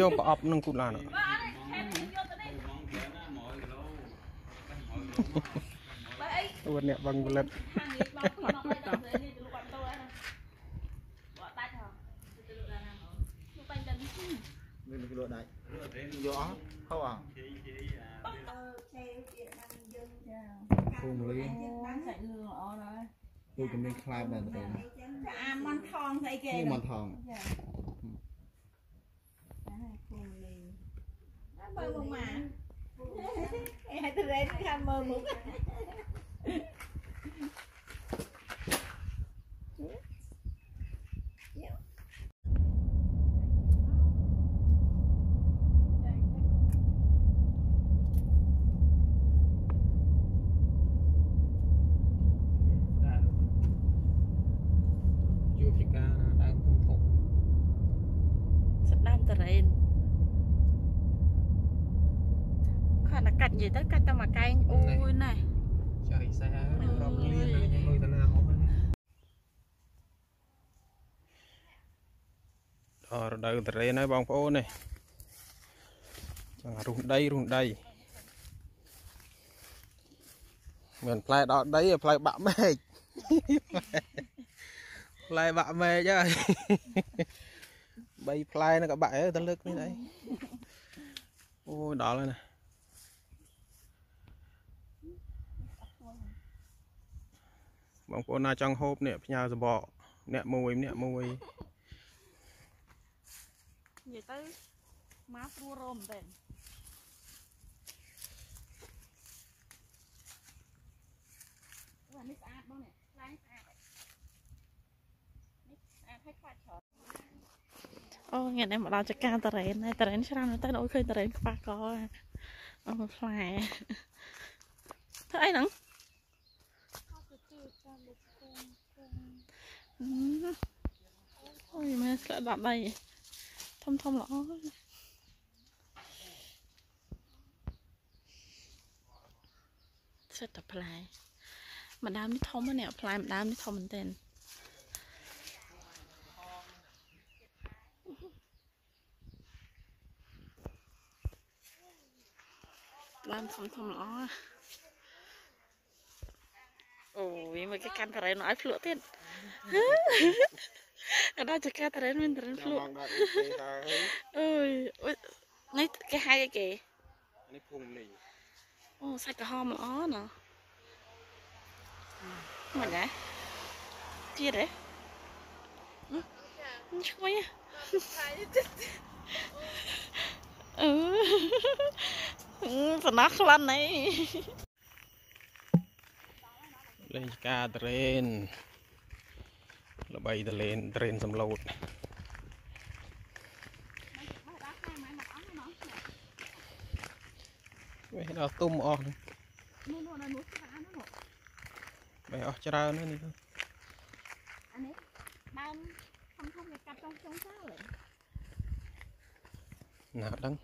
យកប្រអប់នឹងគូឡានអត់អួតអ្នកបងផលិតមានគីឡូដាច់យកអស់ហៅអស់ភូមិលីសាច់លឿងល្អណាស់ទូកមានខ្លាបដែរទៅអាមន់ថងស្អីគេនេះមិនថងចាអាគូលី មើលមុខមកអេឲ្យទៅរែកខាងមើលមុខ ដើមយកពីការណាដើមធំធំ ស្ដាំតរ៉េនខាន កាត់និយាយទៅកាត់តែមួយកែងអូយណែចារីសែរាប់លានហើយលុយតាណាអស់ហ្នឹងដល់រដូវតរេនហើយបងប្អូននេះចឹងរុះដីរុះដីមានផ្លែដល់ដីផ្លែបាក់មេឃផ្លែបាក់មេឃហើយបីផ្លែហ្នឹងក៏បាក់ហើយទៅលើកនេះអីអូយដល់ហើយណា បងប្អូនណាចង់ហូបនេះផ្ញើសបកអ្នកមួយអ្នកមួយនិយាយទៅមកព្រួរមតែអានេះស្អាតបងនេះខ្លាំងស្អាតនេះស្អាតហើយខ្វាច់ច្រើនអូថ្ងៃនេះមកដល់ចកាតរ៉េនហើយតរ៉េនច្រើនទៅអូយឃើញតរ៉េនខ្វះកអូផ្លែធ្វើអីហ្នឹង យមែនស្លាក់ដាក់ដៃធំធំល្អសិតតែផ្លែម្ដាមនេះធំណាស់ផ្លែម្ដាមនេះធំមែនទែនដើមធំធំល្អអូយមកគេកាន់តរ៉េនឲ្យភ្លក់ទៀត អត់ដល់ចកាតរ៉េនមានតរ៉េនភ្លក់មកដល់នេះគេហើយអើយអុយនេះគេហៅអីគេនេះភូមិនេះអូសាច់ក្រហមល្អណាស់មិនដែរទៀតទេអឺឈ្ងុយអឺអឺសំណោះក្លិនអីលេងឆ្កាតរេន ល្បីតលេនត្រេនសំឡូតវាដល់ទុំអស់ហ្នឹងនោះនោះនោះស្អាតនោះបែអស់ច្រើនហ្នឹងនេះអានេះដើមធំធំគេកាត់ចុងចុងចោលណាដឹង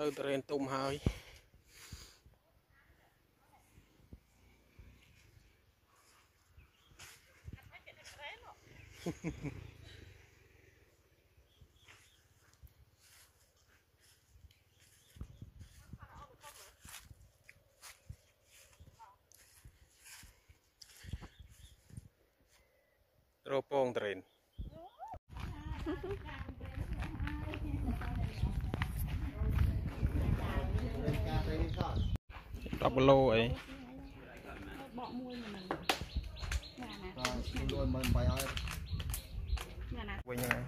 នៅត្រេនទុំហើយរោពងត្រេន 10គីឡូអីបកមួយមិនណាណាក៏លួនមិនបាយឲ្យណាណាវិញហើយ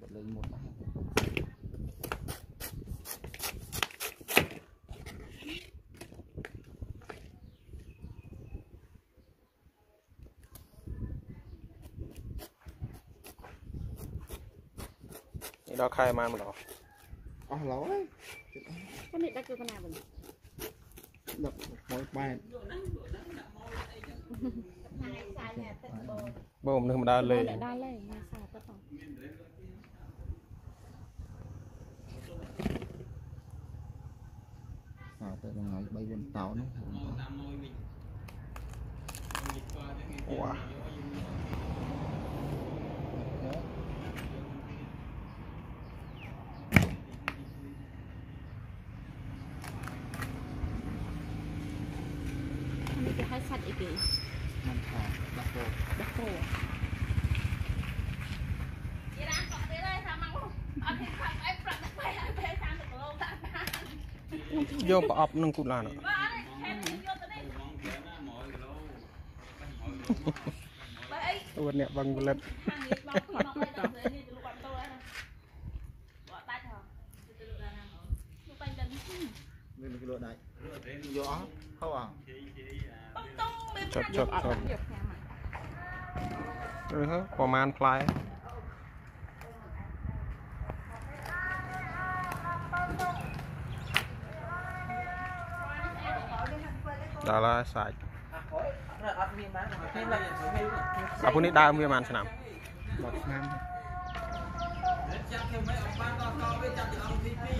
បត់លេងមុតណា នេះ ដល់ខែប៉ុន្មានម្ដងអស់ឡូវហើយ con này đã cứ con nào rồi ដឹកមកបែបថ្ងៃសាយនេះទឹកបូនបងនឹងម្ដងលេង đã đa lên nhà sao tất cả អើទៅដល់ថ្ងៃ3 4តោនោះវ៉ានេះ គេហៅសាច់អីគេមិនថាដាក់ពោដោះគោយីរ៉ាក៏ទៀតហើយថាមកអត់ហ៊ានខាត់អីប្រាក់ទៅឲ្យទៅ30គីឡូដាក់បានយកប្រអប់នឹងគូឡានអត់បាទអត់ខែនេះយកទៅនេះបើអីអួតអ្នកបឹងផលិតខាងនេះមកពីមកទៅដល់នេះទៅលក់បាត់តោហើយណាបើដាច់ហ៎ទៅលក់ដល់ណាមកលក់បាញ់ដល់នេះមានគីឡូដាច់យកអស់ហៅអស់បងតុងមាន ចុចចុចចុចទៅហ៎ប្រហែលផ្លែដល់ហើយសាច់អាពូនេះដើមវាប្រហែលឆ្នាំ10ឆ្នាំចាំខ្ញុំមិនបានតតវាចាប់ពីអង្គទី2